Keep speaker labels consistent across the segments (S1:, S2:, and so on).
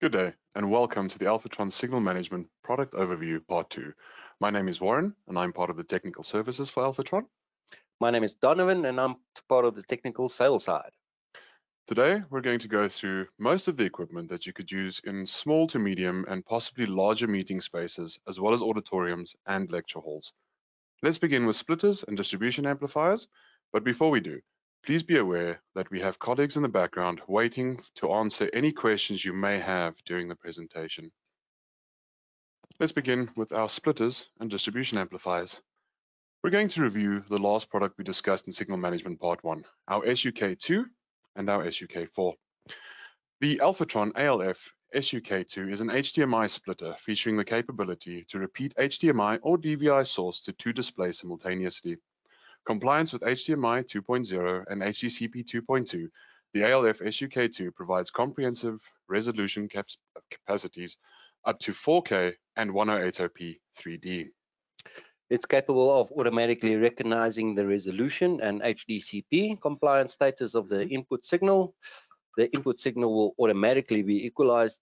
S1: Good day, and welcome to the Alfatron Signal Management Product Overview Part 2. My name is Warren, and I'm part of the technical services for Alfatron.
S2: My name is Donovan, and I'm part of the technical sales side.
S1: Today, we're going to go through most of the equipment that you could use in small to medium and possibly larger meeting spaces, as well as auditoriums and lecture halls. Let's begin with splitters and distribution amplifiers, but before we do, Please be aware that we have colleagues in the background waiting to answer any questions you may have during the presentation. Let's begin with our splitters and distribution amplifiers. We're going to review the last product we discussed in Signal Management Part 1, our SUK2 and our SUK4. The Alfatron ALF SUK2 is an HDMI splitter featuring the capability to repeat HDMI or DVI source to two displays simultaneously. Compliance with HDMI 2.0 and HDCP 2.2, the ALF SUK2 provides comprehensive resolution cap capacities up to 4K and 1080p 3D.
S2: It's capable of automatically recognizing the resolution and HDCP compliance status of the input signal. The input signal will automatically be equalized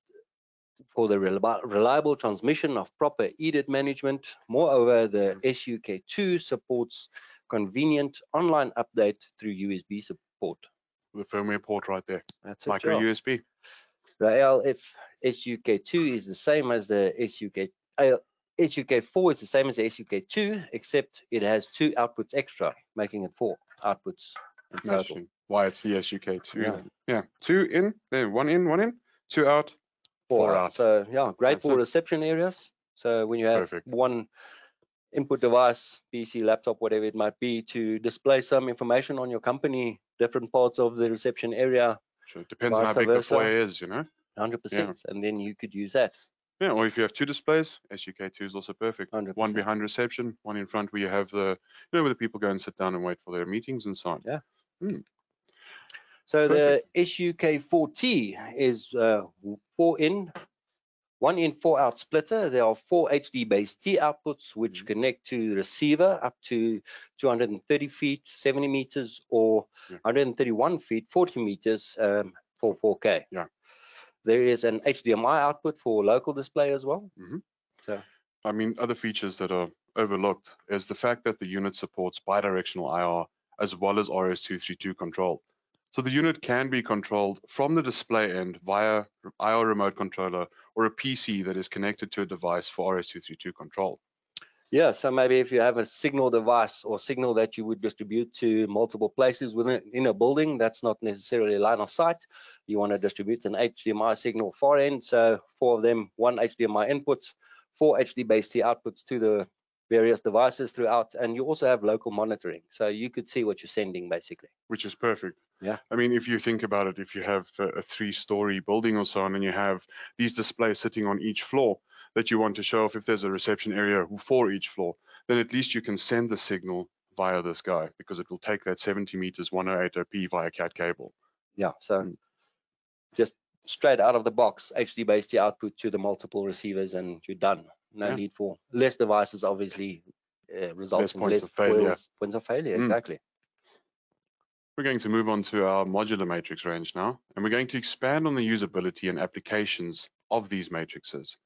S2: for the reliable transmission of proper EDID management. Moreover, the SUK2 supports convenient online update through USB support.
S1: The firmware port right there.
S2: That's
S1: Micro USB.
S2: The ALF SUK2 is the same as the SUK. Uh, SUK4 is the same as the SUK2, except it has two outputs extra, making it four outputs in total.
S1: Why it's the SUK2. Yeah. yeah, two in, there, one in, one in, two out, four, four out.
S2: So yeah, great That's for it. reception areas. So when you have Perfect. one input device, PC, laptop, whatever it might be, to display some information on your company, different parts of the reception area.
S1: Sure, it depends on how big versa. the foyer is, you know.
S2: 100%, yeah. and then you could use that.
S1: Yeah, or if you have two displays, SUK2 is also perfect. 100%. One behind reception, one in front where you have the, you know, where the people go and sit down and wait for their meetings and so on.
S2: Yeah. Hmm. So perfect. the SUK4T is uh, four in, one in four out splitter. There are four HD base T outputs which mm-hmm. connect to the receiver up to 230 feet, 70 meters, or yeah. 131 feet, 40 meters um, for 4K.
S1: Yeah.
S2: There is an HDMI output for local display as well.
S1: Mm -hmm. So, I mean, other features that are overlooked is the fact that the unit supports bidirectional IR as well as RS232 control. So the unit can be controlled from the display end via IR remote controller or a PC that is connected to a device for RS232 control.
S2: Yeah, so maybe if you have a signal device or signal that you would distribute to multiple places within in a building, that's not necessarily line of sight. You want to distribute an HDMI signal far end, so four of them, one HDMI inputs, four HD T outputs to the various devices throughout, and you also have local monitoring, so you could see what you're sending basically.
S1: Which is perfect.
S2: Yeah.
S1: I mean, if you think about it, if you have a three-story building or so on, and you have these displays sitting on each floor that you want to show off if there's a reception area for each floor, then at least you can send the signal via this guy because it will take that 70 meters 108p via cat cable.
S2: Yeah. So mm. just straight out of the box, HD based output to the multiple receivers, and you're done. No yeah. need for less devices, obviously, uh, results less
S1: in points less of failure.
S2: Points of failure, mm. exactly.
S1: We're going to move on to our modular matrix range now, and we're going to expand on the usability and applications of these matrices.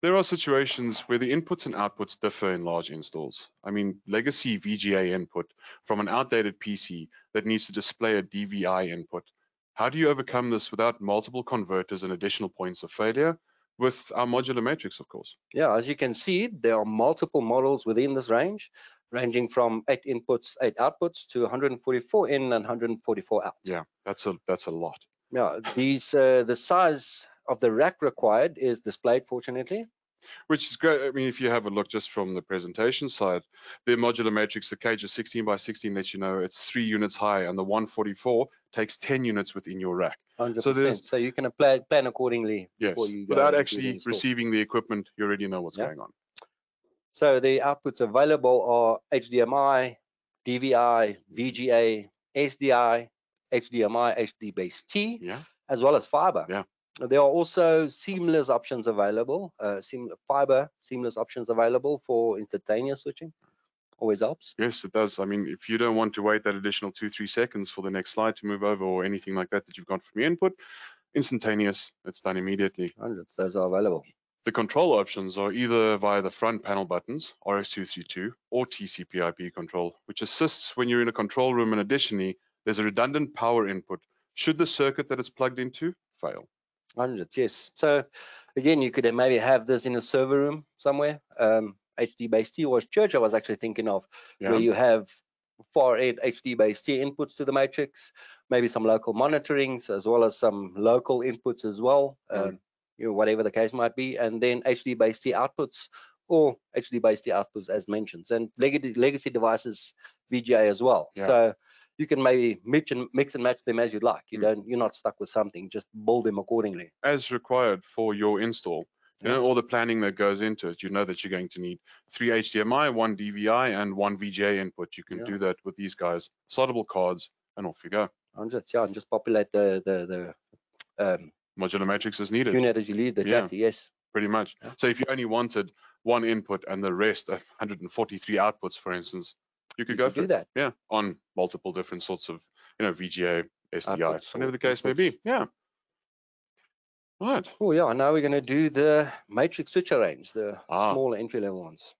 S1: There are situations where the inputs and outputs differ in large installs. I mean, legacy VGA input from an outdated PC that needs to display a DVI input. How do you overcome this without multiple converters and additional points of failure? With our modular matrix, of course.
S2: Yeah, as you can see, there are multiple models within this range ranging from eight inputs, eight outputs to 144 in and 144 out.
S1: Yeah, that's a that's a lot.
S2: Yeah, these uh, the size of the rack required is displayed fortunately.
S1: Which is great. I mean, if you have a look just from the presentation side, the modular matrix, the cage is 16 by 16 lets you know it's three units high, and the 144 takes 10 units within your rack.
S2: 100%. So, so you can plan, plan accordingly.
S1: Yes, without actually receiving the equipment, you already know what's yeah. going on.
S2: So the outputs available are HDMI, DVI, VGA, SDI, HDMI, HD base T,
S1: yeah.
S2: as well as fiber.
S1: Yeah.
S2: There are also seamless options available, uh, seam fiber seamless options available for instantaneous switching. Always helps.
S1: Yes, it does. I mean, if you don't want to wait that additional two, three seconds for the next slide to move over or anything like that that you've got from your input, instantaneous, it's done immediately.
S2: Hundreds, those are available.
S1: The control options are either via the front panel buttons, RS232, or TCP IP control, which assists when you're in a control room and additionally, there's a redundant power input should the circuit that it's plugged into fail.
S2: Hundreds, yes. So again, you could maybe have this in a server room somewhere. Um, HD base T or church I was actually thinking of,
S1: Yeah.
S2: where you have far end HD base T inputs to the matrix, maybe some local monitorings as well as some local inputs as well,
S1: Mm.
S2: um, you know, whatever the case might be, and then HD base T outputs or HD base T outputs as mentioned, and legacy, legacy devices VGA as well.
S1: Yeah.
S2: So you can maybe mix and mix and match them as you'd like. You
S1: Mm.
S2: don't, you're not stuck with something. Just build them accordingly.
S1: As required for your install. You know, all the planning that goes into it, you know that you're going to need three HDMI, one DVI, and one VGA input. You can
S2: Yeah.
S1: do that with these guys, soldable cards, and off you go.
S2: Hundreds, yeah, and just populate the the the um,
S1: Modular matrix is needed.
S2: unit as you lead the
S1: Yeah.
S2: Yes,
S1: pretty much.
S2: Yeah.
S1: So if you only wanted one input and the rest, uh, 143 outputs, for instance, you could
S2: you
S1: go
S2: could do
S1: it.
S2: that.
S1: Yeah, on multiple different sorts of, you know, VGA, SDI,
S2: Outputs
S1: whatever the case may be. Yeah. Right.
S2: Oh yeah, now we're going to do the matrix switcher range, the
S1: Ah.
S2: smaller entry level ones.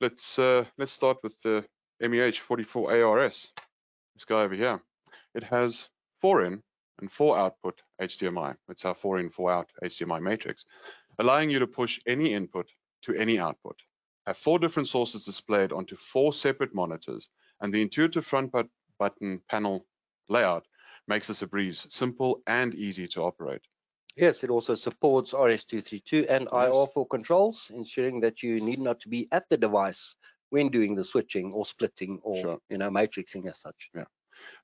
S1: Let's uh, let's start with the MEH 44 ARS. This guy over here. It has four in and four output HDMI. It's our four in, four out HDMI matrix, allowing you to push any input to any output. Have four different sources displayed onto four separate monitors, and the intuitive front but button panel layout makes this a breeze, simple and easy to operate.
S2: Yes, it also supports RS232 and
S1: Nice.
S2: IR4 controls, ensuring that you need not to be at the device when doing the switching or splitting or
S1: Sure.
S2: you know matrixing as such.
S1: Yeah,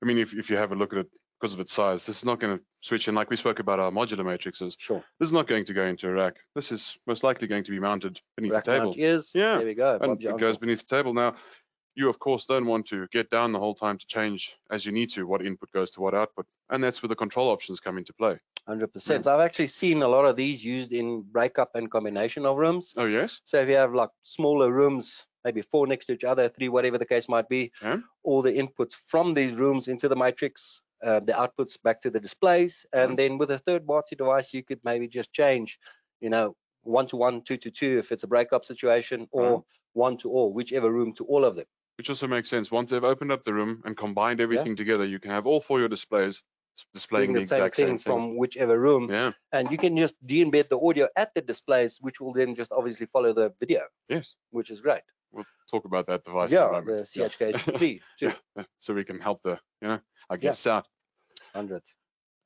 S1: I mean, if, if you have a look at it because of its size, this is not going to switch in like we spoke about our modular matrices.
S2: Sure.
S1: This is not going to go into a rack. This is most likely going to be mounted beneath
S2: Rack
S1: the table.
S2: mount is.
S1: Yeah,
S2: There we go.
S1: and it goes beneath the table. Now, you of course don't want to get down the whole time to change as you need to what input goes to what output. And that's where the control options come into play.
S2: 100%. So I've actually seen a lot of these used in breakup and combination of rooms.
S1: Oh, yes?
S2: So if you have like smaller rooms, maybe four next to each other, three, whatever the case might be,
S1: Yeah.
S2: all the inputs from these rooms into the matrix, uh, the outputs back to the displays, and
S1: Mhm.
S2: then with a third party device, you could maybe just change, you know, one to one, two to two if it's a breakup situation, or one to all, whichever room to all of them.
S1: Which also makes sense. Once they've opened up the room and combined everything together, you can have all four your displays displaying the,
S2: the same
S1: exact
S2: thing
S1: same thing.
S2: from whichever room,
S1: Yeah,
S2: and you can just de-embed the audio at the displays, which will then just obviously follow the video,
S1: yes.
S2: which is great.
S1: We'll talk about that device
S2: yeah, the CHK3 too.
S1: Yeah, so we can help the, you know, our
S2: Yeah.
S1: guests out.
S2: Uh, Hundreds.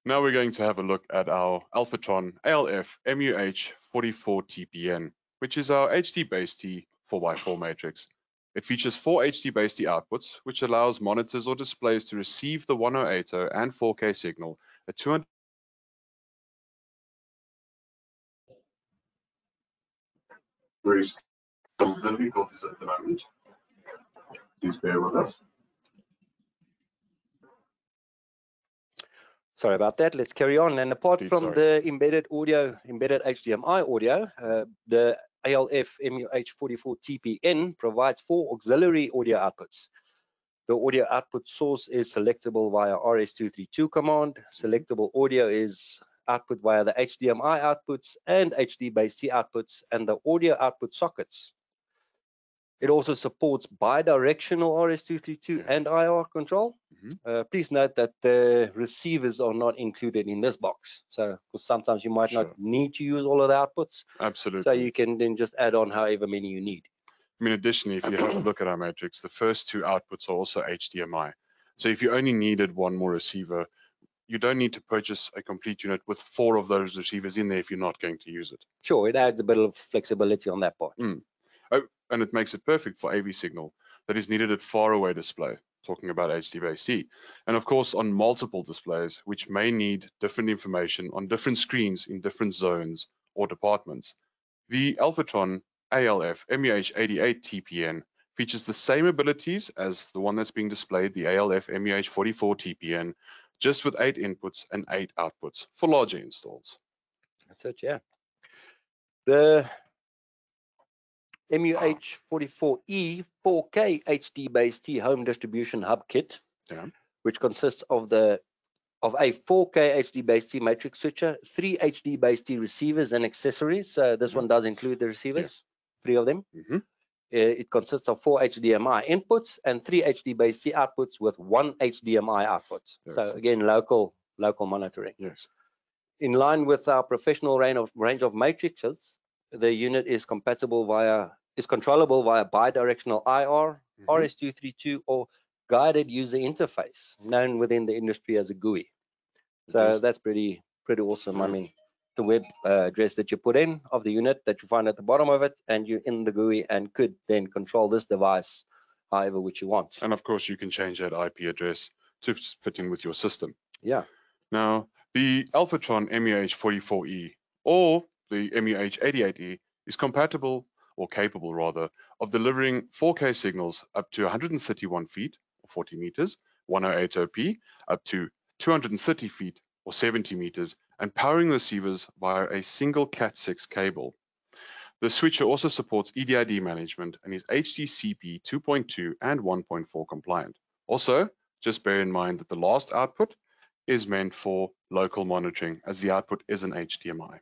S1: Now we're going to have a look at our Alfatron ALF MUH 44 TPN, which is our HD base T 4x4 matrix. It features four HD-based outputs, which allows monitors or displays to receive the 1080 and 4K signal at 200 There is some difficulties at the moment. Please bear with us.
S2: Sorry about that. Let's carry on. And apart from
S1: sorry.
S2: the embedded audio, embedded HDMI audio, uh, the ALF MUH44 TPN provides four auxiliary audio outputs. The audio output source is selectable via RS232 command. Selectable audio is output via the HDMI outputs and HD base T outputs and the audio output sockets. It also supports bidirectional RS232 and IR control.
S1: Mhm.
S2: Uh, please note that the receivers are not included in this box. So sometimes you might
S1: Sure.
S2: not need to use all of the outputs.
S1: Absolutely.
S2: So you can then just add on however many you need.
S1: I mean, additionally, if you have a look at our matrix, the first two outputs are also HDMI. So if you only needed one more receiver, you don't need to purchase a complete unit with four of those receivers in there if you're not going to use it.
S2: Sure, it adds a bit of flexibility on that part.
S1: And it makes it perfect for AV signal that is needed at far away display, talking about HD base T. And of course, on multiple displays, which may need different information on different screens in different zones or departments. The Alfatron ALF MEH88TPN features the same abilities as the one that's being displayed, the ALF MEH44TPN, just with eight inputs and eight outputs for larger installs.
S2: That's it, yeah. The MUH44E 4K HD base T home distribution hub kit,
S1: Yeah.
S2: which consists of the of a 4K HD base T matrix switcher, three HD base T receivers and accessories. So this
S1: Mhm.
S2: one does include the receivers, three of them.
S1: Mhm.
S2: Uh, It consists of four HDMI inputs and three HD base T outputs with one HDMI output.
S1: Yes,
S2: So again, local local monitoring.
S1: Yes.
S2: In line with our professional range of range of matrices, the unit is compatible via is controllable via bidirectional IR,
S1: Mhm.
S2: RS232, or guided user interface, known within the industry as a GUI. So that's pretty pretty awesome. I
S1: Mm.
S2: mean, the web uh, address that you put in of the unit that you find at the bottom of it, and you're in the GUI and could then control this device however which you want.
S1: And of course, you can change that IP address to fit in with your system.
S2: Yeah.
S1: Now, the Alfatron MEH44E E or the MEH88E is compatible or capable rather of delivering 4K signals up to 131 feet or 40 meters, 108OP up to 230 feet or 70 meters and powering receivers via a single Cat6 cable. The switcher also supports EDID management and is HDCP 2.2 and 1.4 compliant. Also, just bear in mind that the last output is meant for local monitoring as the output is an HDMI.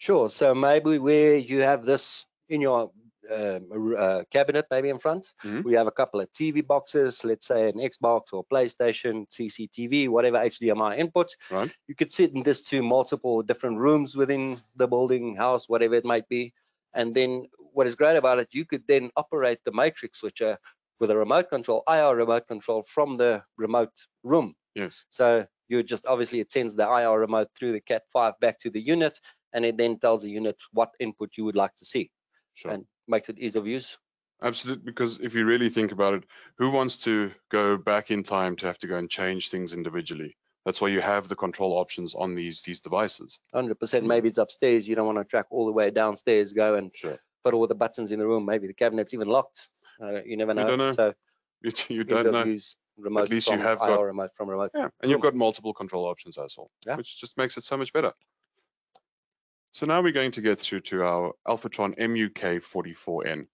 S2: Sure. So maybe where you have this in your r- uh, cabinet, maybe in front,
S1: Mhm.
S2: we have a couple of TV boxes, let's say an Xbox or PlayStation, CCTV, whatever HDMI input.
S1: Right.
S2: You could sit in this to multiple different rooms within the building, house, whatever it might be. And then what is great about it, you could then operate the matrix switcher with a remote control, IR remote control from the remote room.
S1: Yes.
S2: So you just obviously it sends the IR remote through the Cat5 back to the unit, and it then tells the unit what input you would like to see,
S1: Sure.
S2: and makes it ease of use.
S1: Absolutely, because if you really think about it, who wants to go back in time to have to go and change things individually? That's why you have the control options on these these devices.
S2: 100%.
S1: Mm.
S2: Maybe it's upstairs. You don't want to track all the way downstairs, go and
S1: Sure.
S2: put all the buttons in the room. Maybe the cabinet's even locked. Uh, you never
S1: You
S2: know.
S1: don't know.
S2: So
S1: You, you don't know.
S2: use remote
S1: least you
S2: from
S1: have
S2: IR
S1: got-
S2: remote from remote.
S1: Yeah, and you've got multiple control options as well,
S2: Yeah.
S1: which just makes it so much better. So now we're going to get through to our Alfatron MUK44N.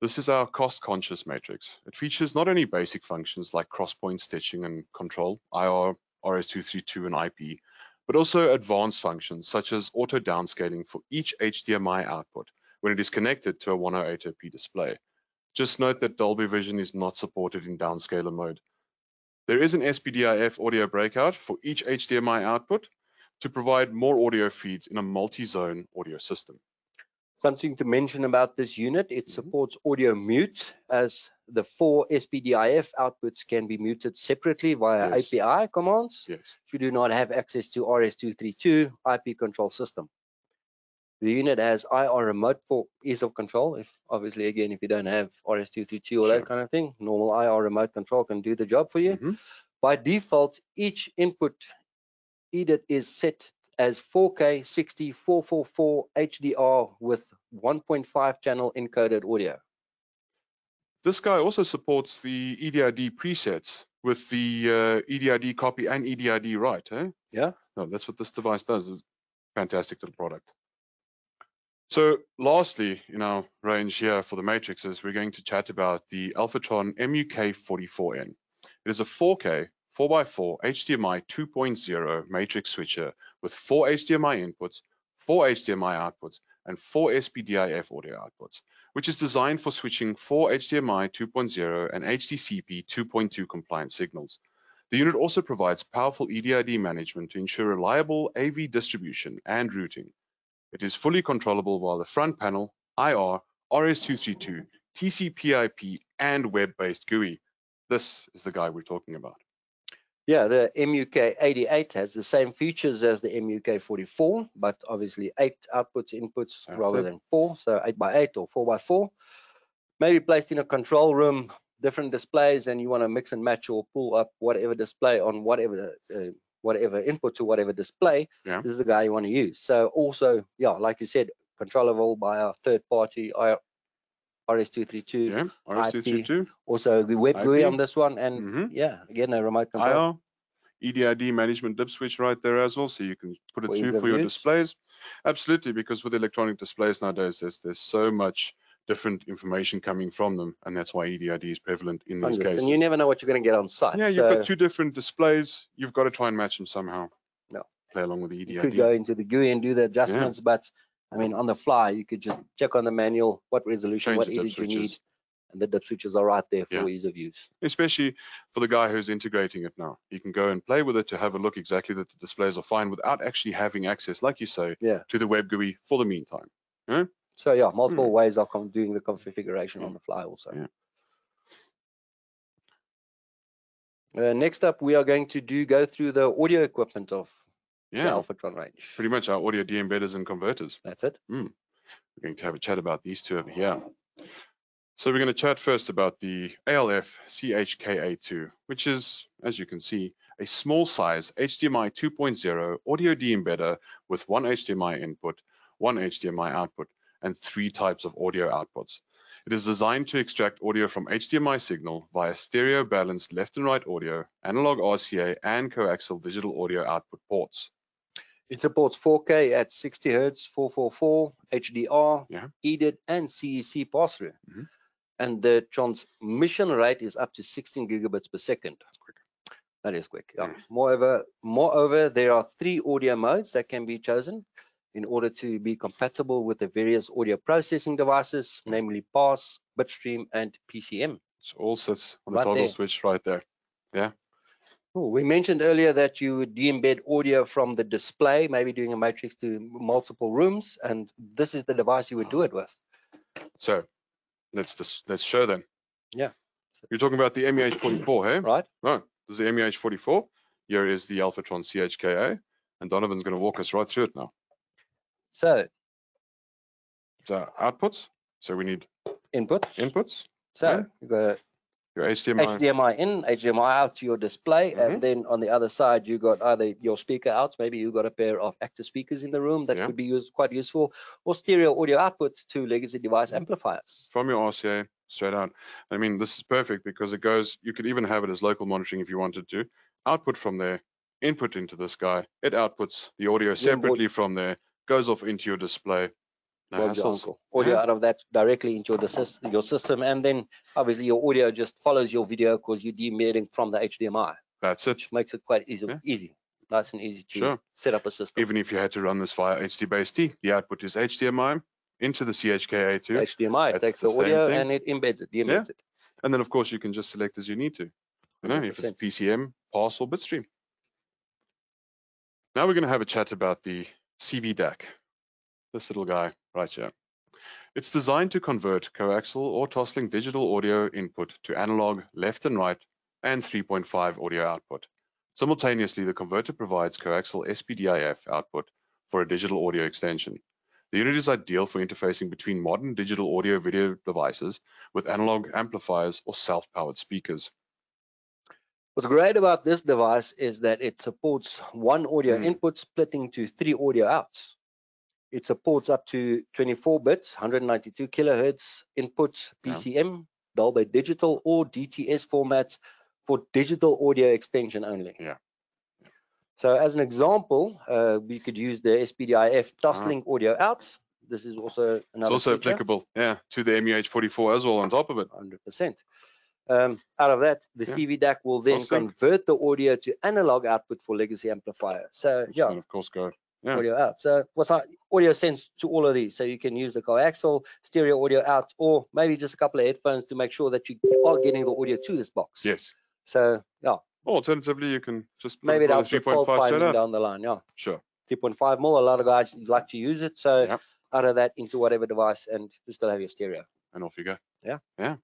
S1: This is our cost-conscious matrix. It features not only basic functions like cross-point switching and control, IR, RS232 and IP, but also advanced functions such as auto downscaling for each HDMI output when it is connected to a 1080p display. Just note that Dolby Vision is not supported in downscaler mode. There is an SPDIF audio breakout for each HDMI output to provide more audio feeds in a multi-zone audio system.
S2: Something to mention about this unit, it
S1: Mhm.
S2: supports audio mute as the four SPDIF outputs can be muted separately via
S1: Yes.
S2: API commands.
S1: Yes.
S2: if you do not have access to RS232 IP control system. The unit has IR remote for ease of control. If obviously, again, if you don't have RS232 or
S1: Sure.
S2: that kind of thing, normal IR remote control can do the job for you.
S1: Mhm.
S2: By default, each input EDID is set as 4K 60 444 HDR with 1.5 channel encoded audio.
S1: This guy also supports the EDID presets with the uh, EDID copy and EDID write. Eh?
S2: Yeah.
S1: No, that's what this device does. It's a fantastic little product. So lastly, in our range here for the matrices, we're going to chat about the Alfatron MUK44N. It is a 4K 4x4 HDMI 2.0 matrix switcher with four HDMI inputs, four HDMI outputs, and four SPDIF audio outputs, which is designed for switching four HDMI 2.0 and HDCP 2.2 compliant signals. The unit also provides powerful EDID management to ensure reliable AV distribution and routing. It is fully controllable via the front panel, IR, RS232, TCP/IP, and web-based GUI. This is the guy we're talking about.
S2: Yeah, the MUK88 has the same features as the MUK44, but obviously eight outputs, inputs
S1: That's
S2: rather
S1: it.
S2: than four, so eight by eight or four by four. Maybe placed in a control room, different displays, and you want to mix and match or pull up whatever display on whatever uh, whatever input to whatever display.
S1: Yeah.
S2: This is the guy you want to use. So also, yeah, like you said, controllable by a third party I- RS232.
S1: Yeah, RS232,
S2: Also the web GUI on this one, and
S1: Mhm.
S2: yeah, again a remote control.
S1: IR, EDID management dip switch right there as well, so you can put it
S2: For
S1: through for your displays. Absolutely, because with electronic displays nowadays, there's there's so much different information coming from them, and that's why EDID is prevalent in these cases.
S2: And you never know what you're going to get on site.
S1: yeah, you've
S2: So
S1: got two different displays. You've got to try and match them somehow.
S2: No.
S1: Play along with the E
S2: you could go into the GUI and do the adjustments, but I mean, on the fly, you could just check on the manual, what resolution,
S1: Change
S2: what edit you need. And the dip switches are right there
S1: Yeah.
S2: for ease of use.
S1: especially for the guy who's integrating it now. You can go and play with it to have a look exactly that the displays are fine without actually having access, like you say,
S2: Yeah.
S1: to the web GUI for the meantime.
S2: So yeah, multiple ways of doing the configuration on
S1: Mm.
S2: the fly also.
S1: Yeah.
S2: Uh, next up, we are going to do go through the audio equipment of the
S1: Yeah,
S2: Alfatron range.
S1: pretty much our audio D embedders and converters.
S2: That's it. Hmm.
S1: We're going to have a chat about these two over here. So we're going to chat first about the ALF CHKA2, which is, as you can see, a small size HDMI 2.0 audio D embedder with one HDMI input, one HDMI output, and three types of audio outputs. It is designed to extract audio from HDMI signal via stereo balanced left and right audio, analog RCA, and coaxial digital audio output ports.
S2: It supports 4K at 60 hertz, 444, HDR,
S1: Yeah.
S2: EDID, and CEC pass-through.
S1: Mhm.
S2: And the transmission rate is up to 16 gigabits per second.
S1: That's quick.
S2: That is quick. Yeah.
S1: Yeah.
S2: Moreover, moreover, there are three audio modes that can be chosen in order to be compatible with the various audio processing devices, namely pass, bitstream, and PCM.
S1: So all sits on the
S2: Right
S1: toggle
S2: there.
S1: switch right there.
S2: Oh, we mentioned earlier that you would de-embed audio from the display, maybe doing a matrix to multiple rooms, and this is the device you would do it with.
S1: So let's just let's show them.
S2: Yeah.
S1: You're talking about the MEH 44, hey?
S2: Right?
S1: Right. This is the MEH 44. Here is the Alfatron CHKA, and Donovan's going to walk us right through it now.
S2: So
S1: So outputs. So we need
S2: input.
S1: inputs,
S2: So
S1: Yeah.
S2: you got
S1: your HDMI.
S2: HDMI in, HDMI out to your display,
S1: Mhm.
S2: and then on the other side you got either your speaker outs, maybe you got a pair of active speakers in the room that
S1: Yeah.
S2: could be used quite useful, or stereo audio outputs to legacy device amplifiers.
S1: from your RCA straight out. I mean, this is perfect because it goes, you could even have it as local monitoring if you wanted to. Output from there, input into this guy. It outputs the audio separately from there, goes off into your display. No
S2: your
S1: hassles.
S2: uncle. Audio
S1: Yeah.
S2: out of that directly into your, sys- your system, and then obviously your audio just follows your video because you're de-embedding from the HDMI,
S1: That's it.
S2: which makes it quite easy,
S1: Yeah.
S2: easy, nice and easy to
S1: Sure.
S2: set up a system.
S1: Even if you had to run this via HDBaseT, the output is HDMI into the CHKA2.
S2: HDMI, it
S1: That's
S2: takes
S1: the
S2: the, audio and it embeds it, de-embeds it.
S1: And then of course you can just select as you need to. You know, if it's PCM, pass or bitstream. Now we're going to have a chat about the CV DAC, this little guy right here. It's designed to convert coaxial or Toslink digital audio input to analog left and right and 3.5 audio output. Simultaneously, the converter provides coaxial SPDIF output for a digital audio extension. The unit is ideal for interfacing between modern digital audio video devices with analog amplifiers or self-powered speakers.
S2: What's great about this device is that it supports one audio
S1: Mm.
S2: input splitting to three audio outs. It supports up to 24 bits, 192 kilohertz inputs. PCM, Dolby Digital, or DTS formats for digital audio extension only.
S1: Yeah.
S2: So as an example, uh, we could use the SPDIF Toslink audio outs. This is also another.
S1: It's also
S2: feature.
S1: applicable, yeah, to the MEH44 as well on top of it.
S2: hundred percent. Um, out of that, the
S1: Yeah.
S2: CV DAC will then convert the audio to analog output for legacy amplifier. So yeah,
S1: of course go. Yeah.
S2: audio out. So what's our audio sends to all of these? So you can use the coaxial, stereo audio out, or maybe just a couple of headphones to make sure that you are getting the audio to this box.
S1: Yes.
S2: So yeah,
S1: Or alternatively, you can just
S2: maybe
S1: it
S2: it
S1: on
S2: helps
S1: the
S2: with fault
S1: 3.5
S2: down the line. Yeah,
S1: Sure.
S2: 3.5 mil. A lot of guys like to use it. So
S1: Yep.
S2: out of that into whatever device, and you still have your stereo.
S1: And off you go.
S2: Yeah.
S1: Yeah.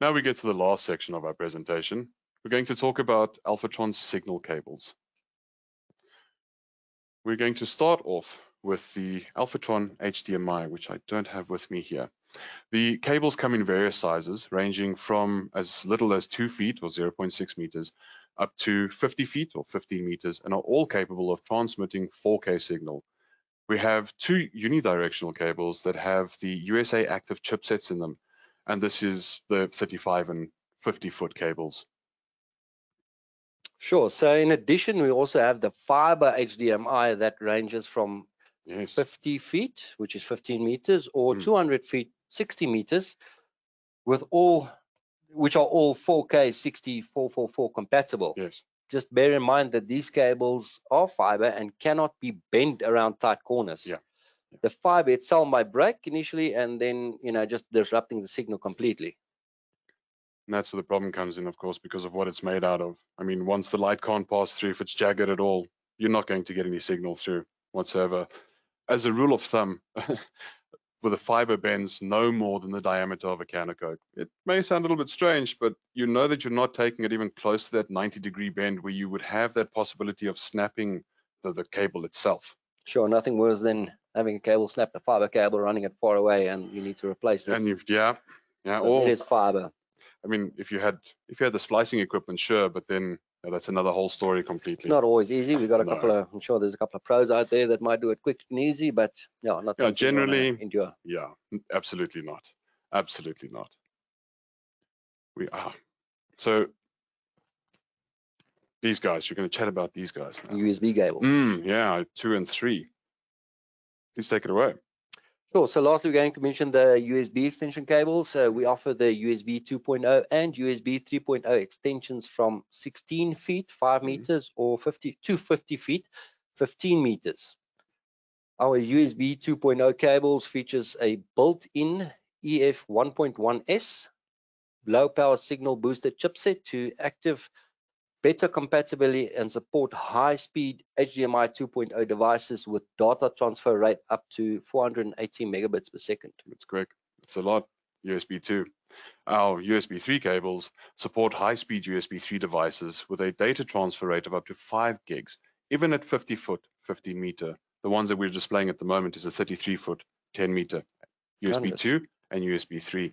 S1: Now we get to the last section of our presentation. We're going to talk about Alfatron signal cables. We're going to start off with the Alfatron HDMI, which I don't have with me here. The cables come in various sizes, ranging from as little as two feet or 0.6 meters up to 50 feet or 15 meters, and are all capable of transmitting 4K signal. We have two unidirectional cables that have the USA active chipsets in them, and this is the 35 and 50 foot cables.
S2: Sure. So in addition, we also have the fiber HDMI that ranges from
S1: Yes.
S2: 50 feet, which is 15 meters, or
S1: Mm.
S2: 200 feet, 60 meters, with all, which are all 4K 60444 compatible.
S1: Yes.
S2: Just bear in mind that these cables are fiber and cannot be bent around tight corners.
S1: Yeah. Yeah.
S2: The fiber itself might break initially and then, you know, just disrupting the signal completely.
S1: And that's where the problem comes in, of course, because of what it's made out of. I mean, once the light can't pass through, if it's jagged at all, you're not going to get any signal through whatsoever. As a rule of thumb, with a fiber bends no more than the diameter of a can of Coke. It may sound a little bit strange, but you know that you're not taking it even close to that 90 degree bend where you would have that possibility of snapping the, the cable itself.
S2: Sure, nothing worse than having a cable snap, a fiber cable running it far away and you need to replace it.
S1: And you've, yeah, yeah,
S2: So
S1: or
S2: it is fiber.
S1: I mean, if you had if you had the splicing equipment, sure, but then yeah, that's another whole story completely.
S2: It's not always easy. We've got a
S1: No.
S2: couple of, I'm sure there's a couple of pros out there that might do it quick and easy, but yeah, not
S1: Yeah,
S2: you wanna
S1: generally-
S2: endure.
S1: Yeah, absolutely not. Absolutely not. We are. So these guys, you're going to chat about these guys now.
S2: USB cable.
S1: Mm, yeah, two and three. Please take it away.
S2: Sure. So lastly, we're going to mention the USB extension cables. Uh, we offer the USB 2.0 and USB 3.0 extensions from 16 feet, 5
S1: Mhm.
S2: meters, or 50 to 50 feet, 15 meters. Our USB 2.0 cables features a built-in EF 1.1S low power signal boosted chipset to active better compatibility and support high speed HDMI 2.0 devices with data transfer rate up to 480 megabits per second.
S1: It's quick. It's a lot. USB 2. Our USB 3 cables support high-speed USB 3 devices with a data transfer rate of up to 5 gigs, even at 50 foot, 50 meter. The ones that we're displaying at the moment is a 33 foot, 10 meter USB
S2: Canvas.
S1: 2 and USB 3.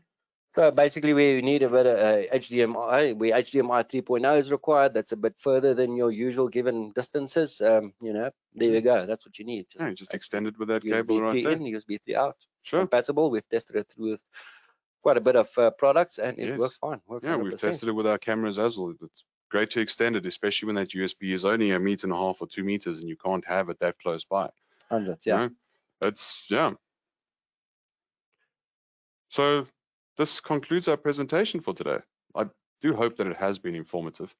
S2: So basically we need a bit of uh, HDMI, we HDMI 3.0 is required. That's a bit further than your usual given distances. Um, you know, there you go. That's what you need. Just
S1: Yeah, just extended with that
S2: USB
S1: cable right
S2: 3
S1: there.
S2: in, USB 3 out.
S1: Sure.
S2: Compatible. We've tested it with quite a bit of uh, products and it
S1: Yes.
S2: works fine. Works
S1: Yeah, we've tested it with our cameras as well. It's great to extend it, especially when that USB is only a meter and a half or two meters and you can't have it that close by.
S2: Hundreds,
S1: you
S2: yeah.
S1: know? It's, yeah. So this concludes our presentation for today. I do hope that it has been informative.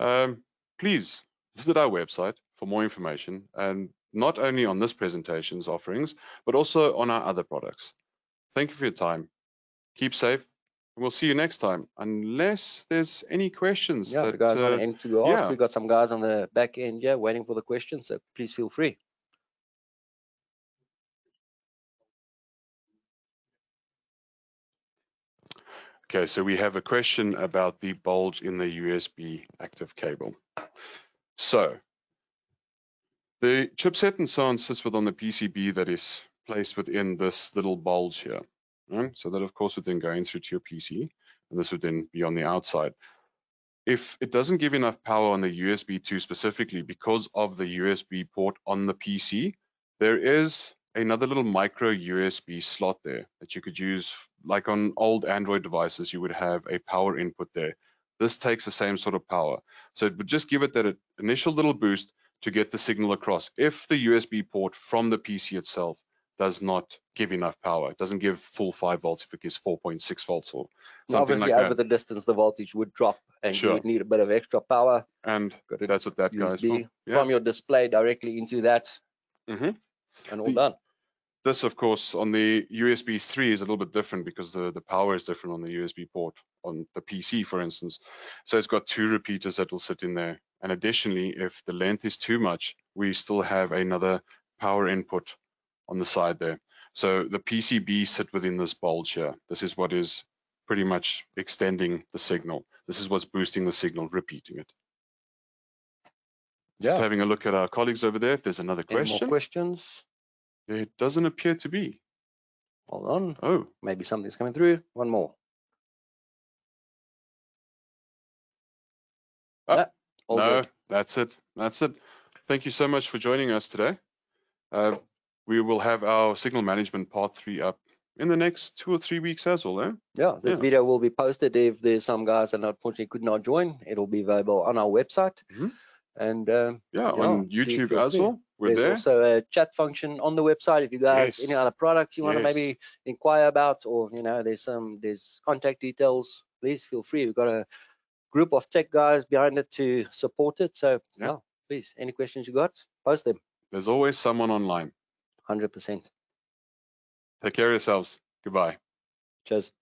S1: Um, please visit our website for more information and not only on this presentation's offerings, but also on our other products. Thank you for your time. Keep safe. And we'll see you next time, unless there's any questions.
S2: Yeah,
S1: that,
S2: you guys
S1: uh,
S2: to ask,
S1: yeah.
S2: we've got some guys on the back end, yeah, waiting for the questions. So please feel free.
S1: Okay, so we have a question about the bulge in the USB active cable. So the chipset and so on sits within the PCB that is placed within this little bulge here. right? So that of course would then go in through to your PC and this would then be on the outside. If it doesn't give enough power on the USB 2 specifically because of the USB port on the PC, there is another little micro USB slot there that you could use like on old Android devices, you would have a power input there. This takes the same sort of power. So it would just give it that initial little boost to get the signal across. If the USB port from the PC itself does not give enough power, it doesn't give full 5 volts if it gives 4.6 volts or something
S2: Obviously,
S1: like
S2: over the distance, the voltage would drop and
S1: Sure.
S2: you would need a bit of extra power.
S1: And that's what that
S2: USB
S1: from. Yeah.
S2: from your display directly into that
S1: Mhm.
S2: and all
S1: The-
S2: done.
S1: This, of course, on the USB 3 is a little bit different because the, the power is different on the USB port on the PC, for instance. So it's got two repeaters that will sit in there. And additionally, if the length is too much, we still have another power input on the side there. So the PCB sit within this bulge here. This is what is pretty much extending the signal. This is what's boosting the signal, repeating it.
S2: Yeah.
S1: Just having a look at our colleagues over there. If there's another
S2: Any more
S1: question,
S2: questions?
S1: It doesn't appear to be.
S2: Hold on.
S1: Oh,
S2: Maybe something's coming through. One more. Yeah, all
S1: no, that's it. That's it. Thank you so much for joining us today. Uh, we will have our signal management part three up in the next two or three weeks as well. Eh?
S2: Yeah, this
S1: Yeah.
S2: video will be posted if there's some guys that unfortunately could not join. It'll be available on our website.
S1: Mhm.
S2: And um,
S1: Yeah,
S2: Yeah,
S1: on YouTube as well. We're
S2: There's
S1: there.
S2: also a chat function on the website. If you guys
S1: Yes.
S2: any other products you want to
S1: Yes.
S2: maybe inquire about, or you know, there's some there's contact details. Please feel free. We've got a group of tech guys behind it to support it. So Yeah. please, any questions you got, post them.
S1: There's always someone online.
S2: Hundred percent.
S1: Take care of yourselves. Goodbye.
S2: Cheers.